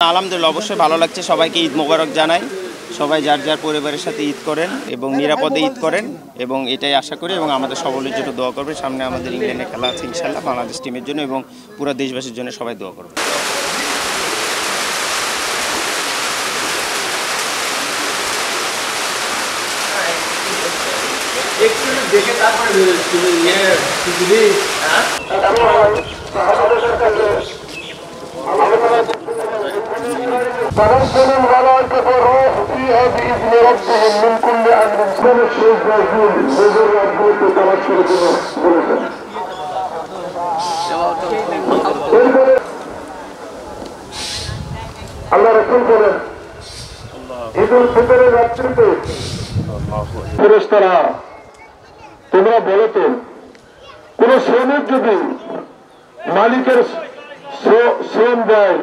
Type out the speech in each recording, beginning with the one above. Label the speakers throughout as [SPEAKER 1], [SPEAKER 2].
[SPEAKER 1] আলহামদুলিল্লাহ অবশ্যই ভালো লাগছে। সবাইকে ঈদ মোবারক জানাই। সবাই যার যার পরিবারের সাথে ঈদ করেন এবং নিরাপদে ঈদ করেন এবং এটাই আশা করি এবং আমাদের সকলের জন্য দোয়া করবে সামনে আমাদের ইংল্যান্ডে খেলা আছে ইনশাল্লাহ বাংলাদেশ টিমের জন্য এবং পুরো দেশবাসীর জন্য সবাই দোয়া করবে
[SPEAKER 2] দেখে তারপরে তুমি ইয়ে দিদি
[SPEAKER 3] تنزل الملائكة والروح فيها بإذن ربهم من كل أمر سنة الشيخ موجود حضور ربوت تبشر بنا এরপরে আল্লাহ রসুল বলেন ঈদুল ফিতরের রাত্রিতে ফেরেশতারা তোমরা বলো তো কোন শ্রমিক যদি মালিকের শ্র- শ্রম দেয়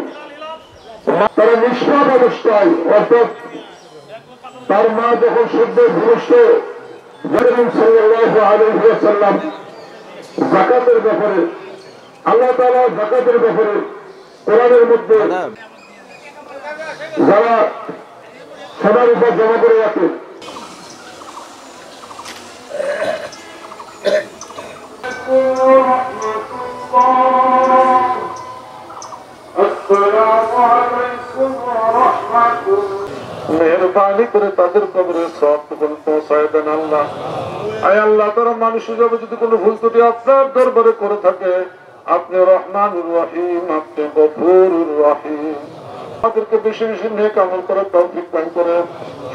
[SPEAKER 3] তারা নিষ্পাপ অবস্থায় অর্থাৎ তার মা যখন সদ্য ভূমিষ্ঠ আলহাম জাকাতের ব্যাপারে আল্লাহ তালা জাকাতের ব্যাপারে কোরআনের মধ্যে যারা সবার উপর জমা করে রাখে মেহরবানি করে তাদের কবরে সব পৌঁছায় আল্লাহ। আয় আল্লাহ, তারা মানুষ হিসাবে যদি কোনো ভুল ত্রুটি আপনার দরবারে করে থাকে, আপনি রহমান রাহিম, আপনি গফুর আমাদেরকে বেশি বেশি করার তৌফিক দান করে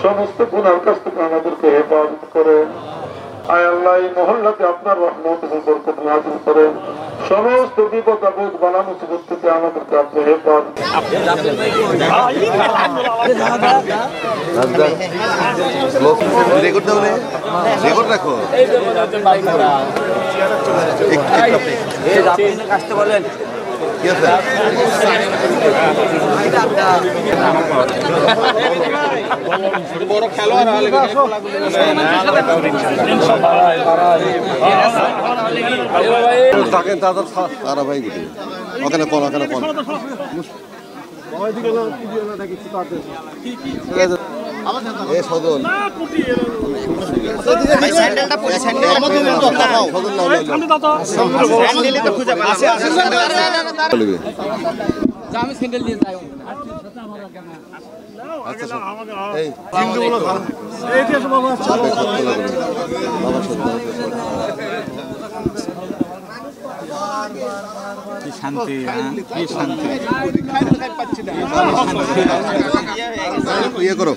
[SPEAKER 3] সমস্ত গুনার কাছ থেকে আমাদেরকে হেফাজত করে আয় আল্লাহ, এই মহল্লাতে আপনার রহমত বরকত নাজিল করেন। সমস্ত বিপদ আপদ বালা মুসিবত থেকে আমাদেরকে আপনি হেফাজত
[SPEAKER 4] রেকর্ড দাও রেকর্ড
[SPEAKER 2] আসতে বলেন
[SPEAKER 4] কি আছে থাকেন তাদের তারা ভাই গুটি। ওখানে কোন ওখানে কোন? এ সদন
[SPEAKER 1] ভাই স্যান্ডেলটা পরে স্যান্ডেল
[SPEAKER 4] সদন নাও
[SPEAKER 1] স্যান্ডেলই তো খুঁজে পাচ্ছি
[SPEAKER 4] বলবে
[SPEAKER 2] আমি স্যান্ডেল দিয়ে যাই
[SPEAKER 4] আচ্ছা শোন। এই হিন্দু বলো বাবা সত্য
[SPEAKER 5] কি শান্তি হ্যাঁ? কি শান্তি
[SPEAKER 4] ইয়ে করো।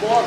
[SPEAKER 4] Foda!